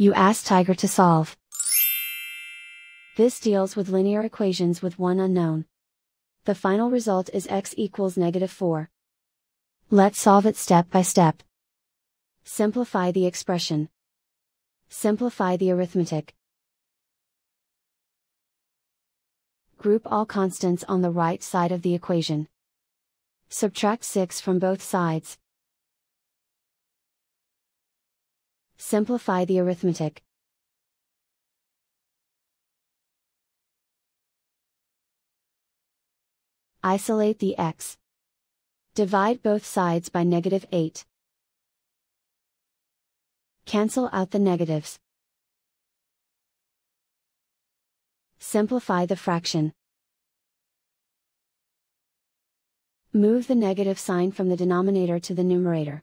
You ask Tiger to solve. This deals with linear equations with one unknown. The final result is x equals negative 4. Let's solve it step by step. Simplify the expression. Simplify the arithmetic. Group all constants on the right side of the equation. Subtract 6 from both sides. Simplify the arithmetic. Isolate the x. Divide both sides by negative 8. Cancel out the negatives. Simplify the fraction. Move the negative sign from the denominator to the numerator.